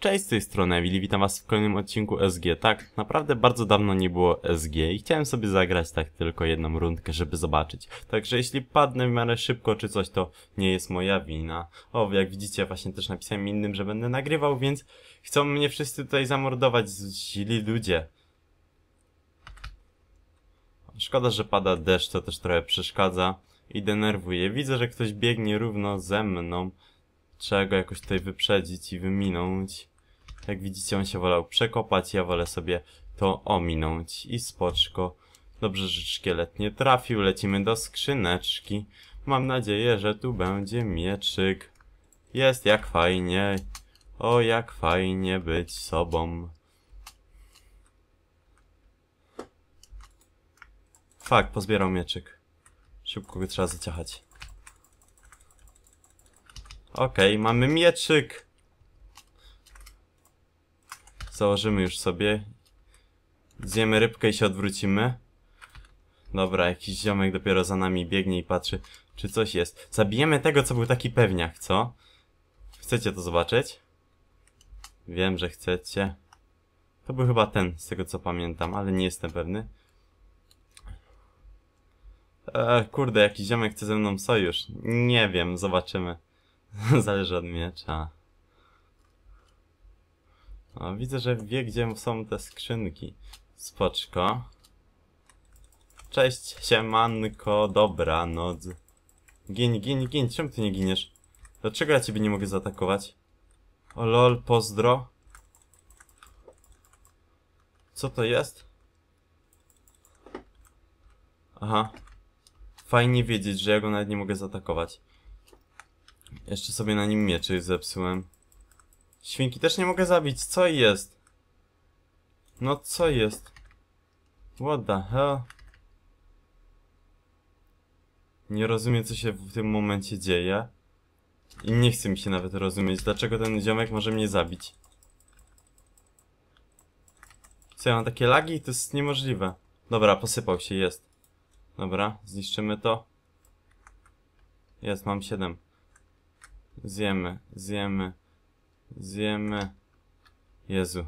Cześć, z tej strony Emily, witam was w kolejnym odcinku SG. Tak, naprawdę bardzo dawno nie było SG i chciałem sobie zagrać tak tylko jedną rundkę, żeby zobaczyć. Także jeśli padnę w miarę szybko czy coś, to nie jest moja wina. O, jak widzicie, właśnie też napisałem innym, że będę nagrywał, więc chcą mnie wszyscy tutaj zamordować, źli ludzie. Szkoda, że pada deszcz, to też trochę przeszkadza i denerwuje. Widzę, że ktoś biegnie równo ze mną. Trzeba go jakoś tutaj wyprzedzić i wyminąć. Jak widzicie, on się wolał przekopać, ja wolę sobie to ominąć. I spoczko. Dobrze, że szkielet nie trafił. Lecimy do skrzyneczki. Mam nadzieję, że tu będzie mieczyk. Jest jak fajnie. O, jak fajnie być sobą. Fak, pozbierał mieczyk. Szybko go trzeba zaciachać. Okej, okay, mamy mieczyk. Założymy już sobie. Zjemy rybkę i się odwrócimy. Dobra, jakiś ziomek dopiero za nami biegnie i patrzy, czy coś jest. Zabijemy tego, co był taki pewniak, co? Chcecie to zobaczyć? Wiem, że chcecie. To był chyba ten, z tego co pamiętam, ale nie jestem pewny. Eee, kurde, jakiś ziomek chce ze mną sojusz. Nie wiem, zobaczymy. Zależy od miecza. O, widzę, że wie, gdzie są te skrzynki. Spoczko. Cześć, siemanko, dobranoc. Gin, gin, gin, czemu ty nie giniesz? Dlaczego ja ciebie nie mogę zaatakować? O lol, pozdro. Co to jest? Aha. Fajnie wiedzieć, że ja go nawet nie mogę zaatakować. Jeszcze sobie na nim mieczy zepsułem. Świnki też nie mogę zabić. Co jest? No co jest? What the hell? Nie rozumiem co się w tym momencie dzieje. I nie chce mi się nawet rozumieć, dlaczego ten ziomek może mnie zabić. Co, ja mam takie lagi? To jest niemożliwe. Dobra, posypał się, jest. Dobra, zniszczymy to. Jest, mam 7. Zjemy, zjemy, zjemy. Jezu.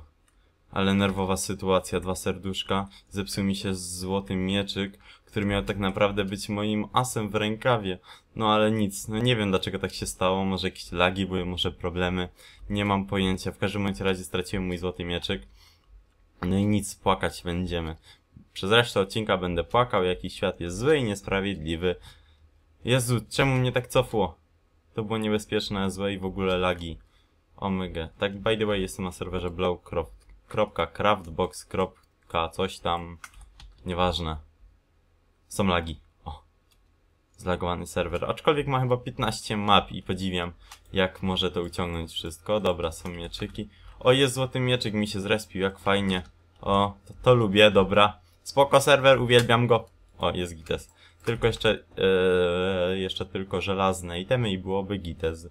Ale nerwowa sytuacja, dwa serduszka. Zepsuł mi się złoty mieczyk, który miał tak naprawdę być moim asem w rękawie. No ale nic, no nie wiem dlaczego tak się stało, może jakieś lagi były, może problemy. Nie mam pojęcia, w każdym razie straciłem mój złoty mieczyk. No i nic, płakać będziemy. Przez resztę odcinka będę płakał, jaki świat jest zły i niesprawiedliwy. Jezu, czemu mnie tak cofło? To było niebezpieczne, złe i w ogóle lagi. Omega. Tak, by the way, jestem na serwerze blow.craftbox. coś tam. Nieważne. Są lagi. O. Zlagowany serwer. Aczkolwiek ma chyba 15 map i podziwiam, jak może to uciągnąć wszystko. Dobra, są mieczyki. O, jest złoty mieczyk, mi się zrespił, jak fajnie. O, to, to lubię, dobra. Spoko serwer, uwielbiam go. O, jest gites. Tylko jeszcze, yy, jeszcze tylko żelazne itemy i byłoby gites.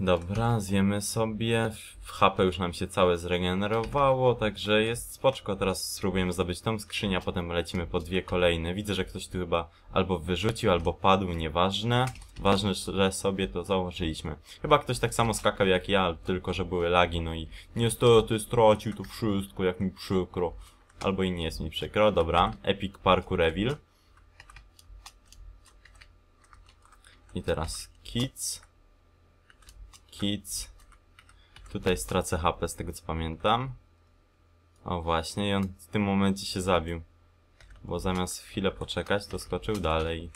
Dobra, zjemy sobie. HP już nam się całe zregenerowało, także jest spoczko. Teraz spróbujemy zdobyć tą skrzynię, a potem lecimy po dwie kolejne. Widzę, że ktoś tu chyba albo wyrzucił, albo padł, nieważne. Ważne, że sobie to założyliśmy. Chyba ktoś tak samo skakał jak ja, tylko że były lagi, no i niestety stracił to wszystko, jak mi przykro. Albo i nie jest mi przykro, dobra. Epic Parkour Evil. I teraz Kids. Kids. Tutaj stracę HP z tego co pamiętam. O właśnie, i on w tym momencie się zabił. Bo zamiast chwilę poczekać, to skoczył dalej.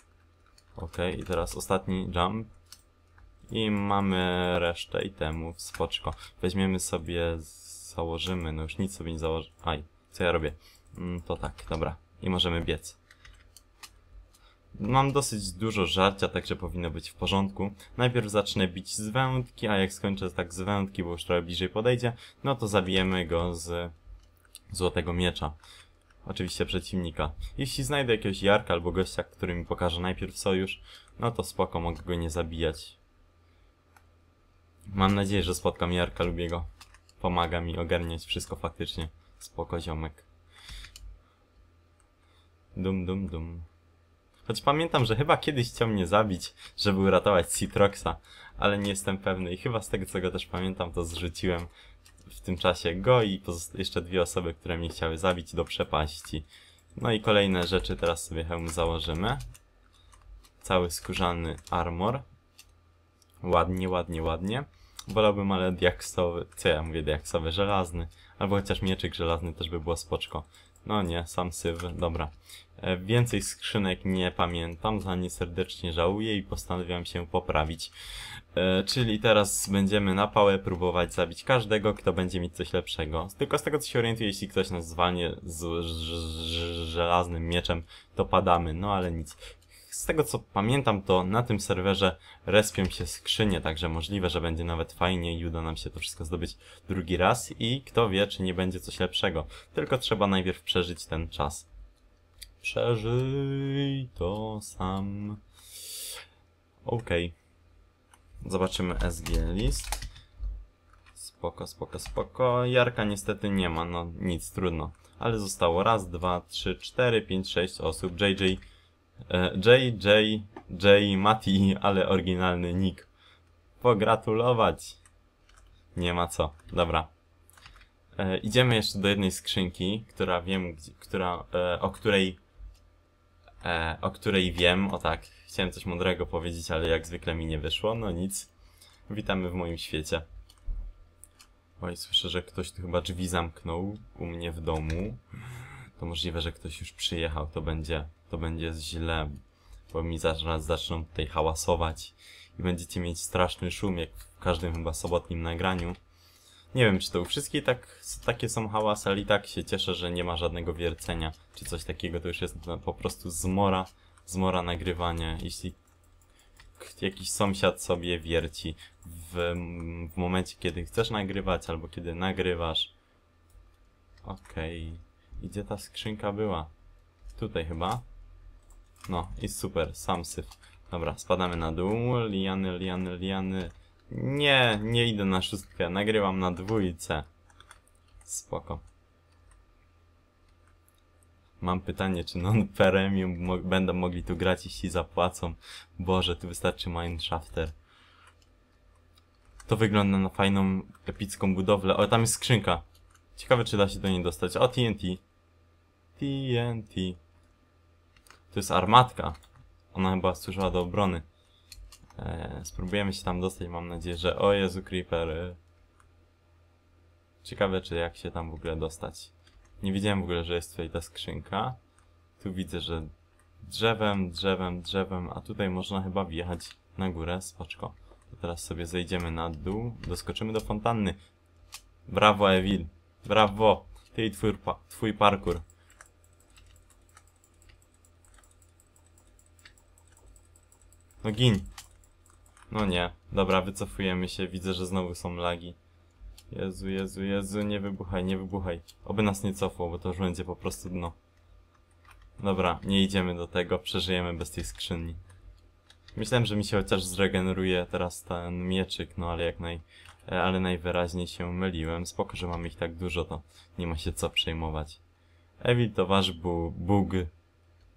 Ok, i teraz ostatni jump. I mamy resztę itemów, spoczko. Weźmiemy sobie, założymy, no już nic sobie nie założy... Aj, co ja robię? Mm, to tak, dobra. I możemy biec. Mam dosyć dużo żarcia, także powinno być w porządku. Najpierw zacznę bić z wędki, a jak skończę tak z wędki, bo już trochę bliżej podejdzie, no to zabijemy go z złotego miecza. Oczywiście przeciwnika. Jeśli znajdę jakiegoś Jarka albo gościa, który mi pokaże najpierw sojusz, no to spoko, mogę go nie zabijać. Mam nadzieję, że spotkam Jarka, lubię go. Pomaga mi ogarniać wszystko faktycznie. Spoko ziomek. Dum dum dum. Choć pamiętam, że chyba kiedyś chciał mnie zabić, żeby uratować Citroxa, ale nie jestem pewny i chyba z tego co go też pamiętam to zrzuciłem w tym czasie go i jeszcze dwie osoby, które mnie chciały zabić do przepaści. No i kolejne rzeczy teraz sobie hełm założymy. Cały skórzany armor. Ładnie, ładnie, ładnie. Wolałbym ale diaksowy, co ja mówię diaksowy, żelazny. Albo chociaż mieczyk żelazny też by było spoczko. No nie, sam syf, dobra. E, więcej skrzynek nie pamiętam, za nie serdecznie żałuję i postanowiłem się poprawić. E, czyli teraz będziemy na pałę próbować zabić każdego, kto będzie mieć coś lepszego. Tylko z tego co się orientuję, jeśli ktoś nas zwalnie z żelaznym mieczem, to padamy, no ale nic. Z tego co pamiętam, to na tym serwerze respią się skrzynie, także możliwe, że będzie nawet fajnie i uda nam się to wszystko zdobyć drugi raz i kto wie, czy nie będzie coś lepszego. Tylko trzeba najpierw przeżyć ten czas. Przeżyj to sam. Okej. Okay. Zobaczymy SG list. Spoko, spoko, spoko. Jarka niestety nie ma, no nic, trudno. Ale zostało raz, dwa, trzy, cztery, pięć, sześć osób. JJ J, J, J, Mati, ale oryginalny nick. Pogratulować. Nie ma co. Dobra. E, idziemy jeszcze do jednej skrzynki, która wiem, która, e, o której e, o której wiem, o tak, chciałem coś mądrego powiedzieć, ale jak zwykle mi nie wyszło, no nic. Witamy w moim świecie. Oj, słyszę, że ktoś tu chyba drzwi zamknął u mnie w domu. To możliwe, że ktoś już przyjechał, to będzie to będzie źle, bo mi zaraz zaczną tutaj hałasować i będziecie mieć straszny szum, jak w każdym chyba sobotnim nagraniu. Nie wiem, czy to u wszystkich tak, takie są hałasy, ale i tak się cieszę, że nie ma żadnego wiercenia, czy coś takiego, to już jest po prostu zmora, zmora nagrywania. Jeśli jakiś sąsiad sobie wierci w, w momencie, kiedy chcesz nagrywać, albo kiedy nagrywasz. Okej. Okay. Gdzie ta skrzynka była? Tutaj chyba. No i super, sam syf. Dobra, spadamy na dół. Liany, liany, liany. Nie, nie idę na szóstkę. Nagrywam na dwójce. Spoko. Mam pytanie, czy non-premium mo będą mogli tu grać, jeśli zapłacą. Boże, tu wystarczy Mineshafter. To wygląda na fajną, epicką budowlę. O, tam jest skrzynka. Ciekawe, czy da się do niej dostać. O, TNT. TNT. To jest armatka. Ona chyba służyła do obrony. Eee, spróbujemy się tam dostać, mam nadzieję, że... O Jezu, creepery. Ciekawe, czy jak się tam w ogóle dostać. Nie widziałem w ogóle, że jest tutaj ta skrzynka. Tu widzę, że drzewem, drzewem, drzewem, a tutaj można chyba wjechać na górę, spoczko. To teraz sobie zejdziemy na dół, doskoczymy do fontanny. Brawo, Evil. Brawo. Ty i twój, twój parkour. No gin. No nie. Dobra, wycofujemy się. Widzę, że znowu są lagi. Jezu, Jezu, Jezu, nie wybuchaj, nie wybuchaj. Oby nas nie cofło, bo to już będzie po prostu dno. Dobra, nie idziemy do tego, przeżyjemy bez tej skrzyni. Myślałem, że mi się chociaż zregeneruje teraz ten mieczyk, no ale jak naj... Ale najwyraźniej się myliłem. Spoko, że mamy ich tak dużo, to nie ma się co przejmować. Evil to wasz bu bug.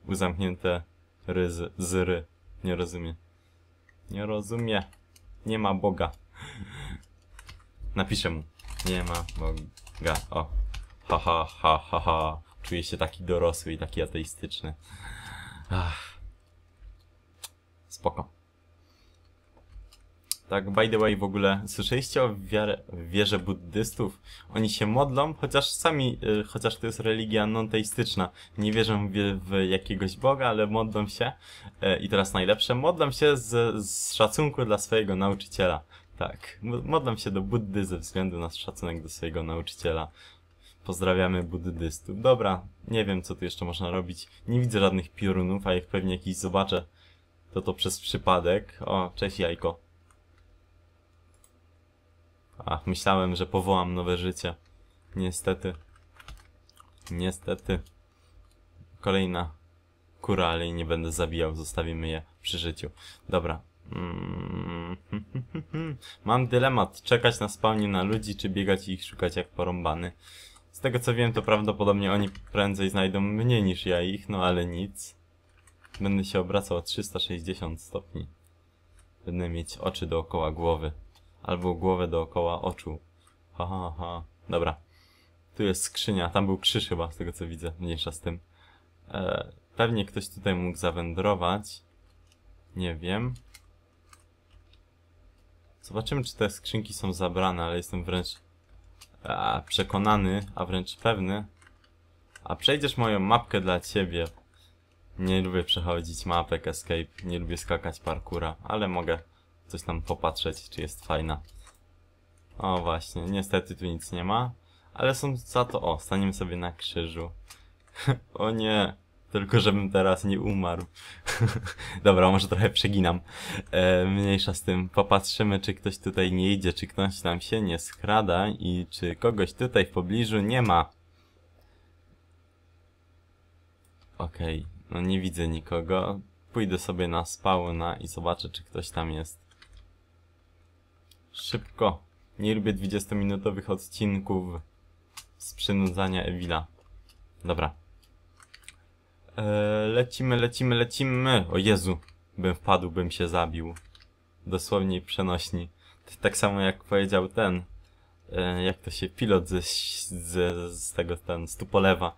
Uzamknięte ryzy, zry. Nie rozumie. Nie rozumie. Nie ma Boga. Napiszę mu. Nie ma Boga. O. Ha, ha, ha, ha, ha. Czuję się taki dorosły i taki ateistyczny. Ach. Spoko. Tak, by the way, w ogóle słyszeliście o wiarę, wierze buddystów? Oni się modlą, chociaż sami, y, chociaż to jest religia non-teistyczna, nie wierzą w, w, jakiegoś Boga, ale modlą się, y, i teraz najlepsze, modlą się z, z szacunku dla swojego nauczyciela. Tak, modlą się do Buddy ze względu na szacunek do swojego nauczyciela. Pozdrawiamy buddystów. Dobra, nie wiem co tu jeszcze można robić. Nie widzę żadnych piorunów, a jak pewnie jakiś zobaczę, to to przez przypadek. O, cześć jajko. Ach, myślałem, że powołam nowe życie. Niestety. Niestety. Kolejna kura, ale nie będę zabijał, zostawimy je przy życiu. Dobra. Mm. Mam dylemat, czekać na spawnie na ludzi, czy biegać i ich szukać jak porąbany. Z tego co wiem, to prawdopodobnie oni prędzej znajdą mnie niż ja ich, no ale nic. Będę się obracał o 360 stopni. Będę mieć oczy dookoła głowy. Albo głowę dookoła oczu. Ha, ha, ha. Dobra. Tu jest skrzynia. Tam był krzyż chyba, z tego co widzę. Mniejsza z tym. E, pewnie ktoś tutaj mógł zawędrować. Nie wiem. Zobaczymy, czy te skrzynki są zabrane, ale jestem wręcz a, przekonany, a wręcz pewny. A przejdziesz moją mapkę dla ciebie. Nie lubię przechodzić mapek escape, nie lubię skakać parkura, ale mogę coś tam popatrzeć, czy jest fajna. O właśnie, niestety tu nic nie ma, ale są za to, o, staniemy sobie na krzyżu. o nie, tylko żebym teraz nie umarł. Dobra, może trochę przeginam. E, mniejsza z tym, popatrzymy, czy ktoś tutaj nie idzie, czy ktoś tam się nie skrada i czy kogoś tutaj w pobliżu nie ma. Okej, okay. no nie widzę nikogo. Pójdę sobie na spawna i zobaczę, czy ktoś tam jest. Szybko. Nie lubię 20-minutowych odcinków z przynudzania Ewila. Dobra. Eee, lecimy, lecimy, lecimy. O Jezu, bym wpadł, bym się zabił. Dosłownie przenośni. Tak samo jak powiedział ten, e, jak to się pilot ze, ze, z tego, ten, z Tupolewa.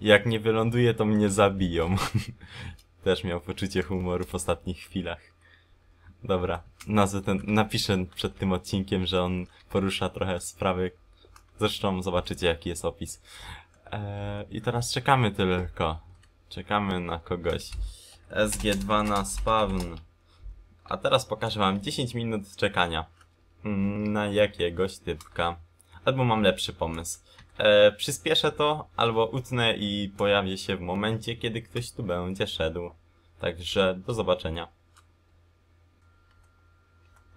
Jak nie wyląduje, to mnie zabiją. Też miał poczucie humoru w ostatnich chwilach. Dobra, nazwę ten, napiszę przed tym odcinkiem, że on porusza trochę sprawy. Zresztą zobaczycie jaki jest opis. Eee, I teraz czekamy tylko. Czekamy na kogoś. SG2 na spawn. A teraz pokażę wam 10 minut czekania. Mm, na jakiegoś typka. Albo mam lepszy pomysł. E, przyspieszę to, albo utnę i pojawię się w momencie, kiedy ktoś tu będzie szedł. Także do zobaczenia.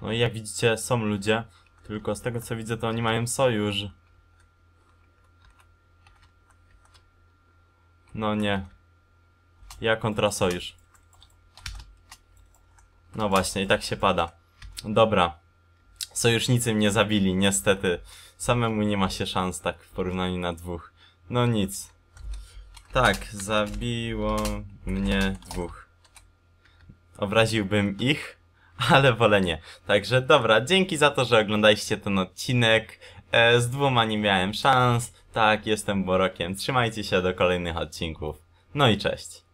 No i jak widzicie, są ludzie, tylko z tego co widzę, to oni mają sojusz. No nie. Ja kontra sojusz. No właśnie, i tak się pada. Dobra. Sojusznicy mnie zabili, niestety. Samemu nie ma się szans tak w porównaniu na dwóch. No nic. Tak, zabiło mnie dwóch. Obraziłbym ich, ale wolę nie. Także dobra, dzięki za to, że oglądaliście ten odcinek. E, z dwoma nie miałem szans. Tak, jestem Borokiem. Trzymajcie się do kolejnych odcinków. No i cześć.